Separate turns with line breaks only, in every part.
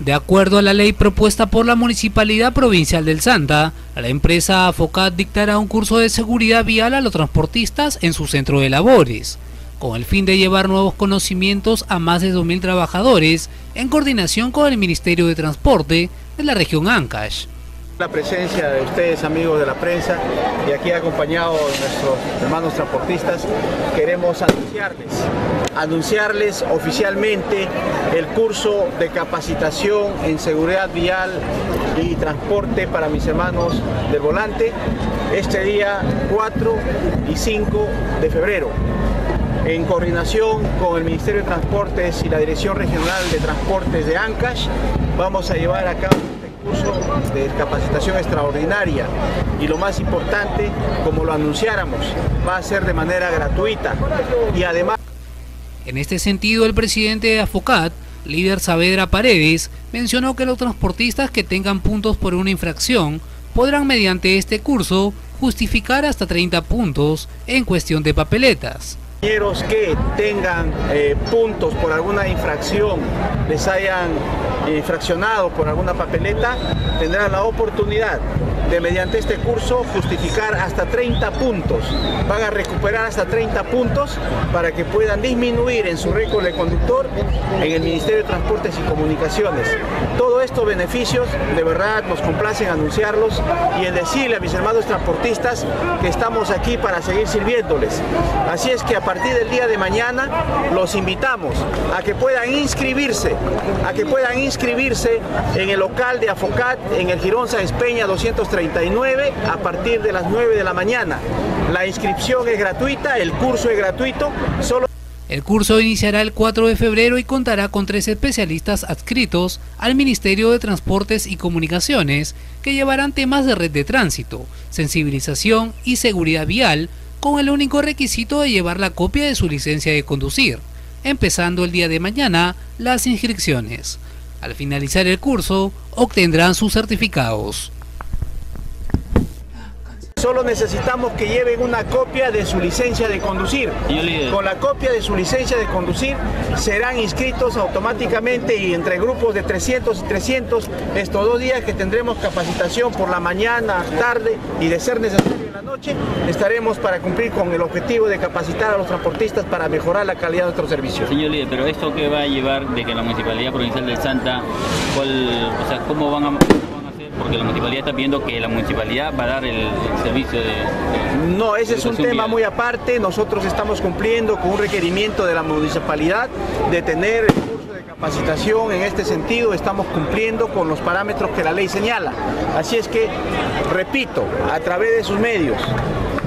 De acuerdo a la ley propuesta por la Municipalidad Provincial del Santa, la empresa AFOCAT dictará un curso de seguridad vial a los transportistas en su centro de labores, con el fin de llevar nuevos conocimientos a más de 2.000 trabajadores en coordinación con el Ministerio de Transporte de la región Ancash.
La presencia de ustedes amigos de la prensa y aquí acompañados de nuestros hermanos transportistas queremos anunciarles anunciarles oficialmente el curso de capacitación en seguridad vial y transporte para mis hermanos del volante este día 4 y 5 de febrero. En coordinación con el Ministerio de Transportes y la Dirección Regional de Transportes de Ancash vamos a llevar a cabo de capacitación extraordinaria. Y lo más importante, como lo anunciáramos, va a ser de manera gratuita. Y además...
En este sentido, el presidente de AFOCAT, líder Saavedra Paredes, mencionó que los transportistas que tengan puntos por una infracción podrán mediante este curso justificar hasta 30 puntos en cuestión de papeletas
que tengan eh, puntos por alguna infracción, les hayan infraccionado por alguna papeleta, tendrán la oportunidad de mediante este curso justificar hasta 30 puntos. Van a recuperar hasta 30 puntos para que puedan disminuir en su récord de conductor en el Ministerio de Transportes y Comunicaciones. Todos estos beneficios de verdad nos complacen anunciarlos y en decirle a mis hermanos transportistas que estamos aquí para seguir sirviéndoles. Así es que a partir del día de mañana los invitamos a que puedan inscribirse, a que puedan inscribirse en el local de Afocat en el Girón Espeña 230 a partir de las 9 de la mañana. La inscripción es gratuita, el curso es gratuito. Solo
el curso iniciará el 4 de febrero y contará con tres especialistas adscritos al Ministerio de Transportes y Comunicaciones que llevarán temas de red de tránsito, sensibilización y seguridad vial con el único requisito de llevar la copia de su licencia de conducir, empezando el día de mañana las inscripciones. Al finalizar el curso, obtendrán sus certificados.
Solo necesitamos que lleven una copia de su licencia de conducir. Con la copia de su licencia de conducir serán inscritos automáticamente y entre grupos de 300 y 300 estos dos días que tendremos capacitación por la mañana, tarde y de ser necesario en la noche, estaremos para cumplir con el objetivo de capacitar a los transportistas para mejorar la calidad de nuestros servicios.
Señor líder, pero esto qué va a llevar de que la Municipalidad Provincial del Santa, o sea, cómo van a porque la municipalidad está pidiendo que la municipalidad va a dar el, servicio de,
No, ese es un tema muy aparte. Nosotros estamos cumpliendo con un requerimiento de la municipalidad de tener el curso de capacitación en este sentido. Estamos cumpliendo con los parámetros que la ley señala. Así es que, repito, a través de sus medios,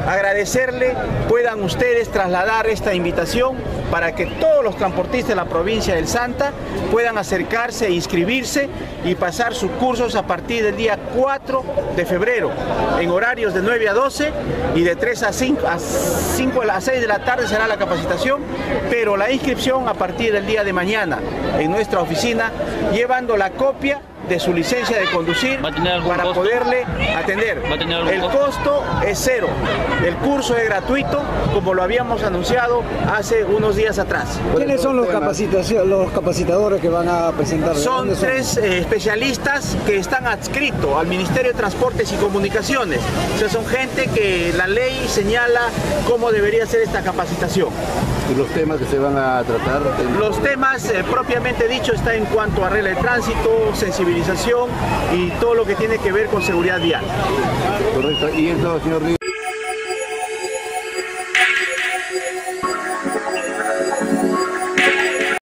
agradecerle, puedan ustedes trasladar esta invitación para que todos los transportistas de la provincia del Santa puedan acercarse e inscribirse y pasar sus cursos a partir del día 4 de febrero, en horarios de 9 a 12 y de 3 a 5 a 5 a 6 de la tarde será la capacitación, pero la inscripción a partir del día de mañana en nuestra oficina, llevando la copia de su licencia de conducir para poderle atender. el costo? es cero. El curso es gratuito, como lo habíamos anunciado hace unos días atrás.
¿Quiénes son los, los capacitadores que van a presentar?
Son, tres eh, especialistas que están adscritos al Ministerio de Transportes y Comunicaciones. O sea, son gente que la ley señala cómo debería ser esta capacitación.
¿Y los temas que se van a tratar?
Los temas eh, propiamente dicho está en cuanto a regla de tránsito, sensibilización y todo lo que tiene que ver con seguridad vial.
Correcto. Y entonces, señor